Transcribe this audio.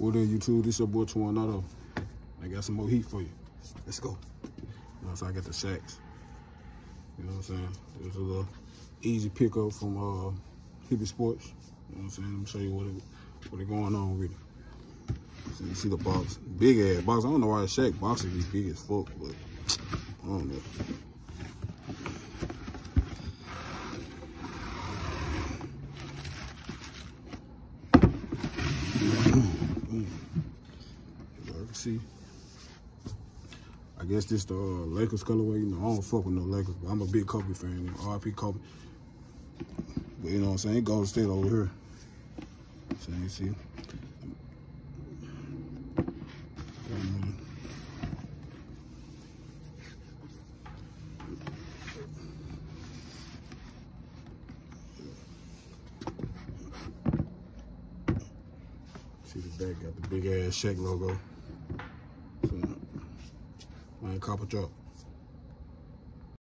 What up, YouTube? This your boy Tornado. I got some more heat for you. Let's go. You know, so I got the Shaqs. You know what I'm saying? It was a little easy pickup from uh, Hibbett Sports. You know what I'm saying? Let me show you what it, what going on with it. So you see the box. Big ass box. I don't know why the Shaq boxes be big as fuck, but I don't know. See. I guess this the uh, Lakers colorway. You know, I don't fuck with no Lakers, but I'm a big Kobe fan. RP Kobe. But you know what I'm saying? Goes stay over here. So you see. See the back got the big ass Shaq logo. So, man, copper drop.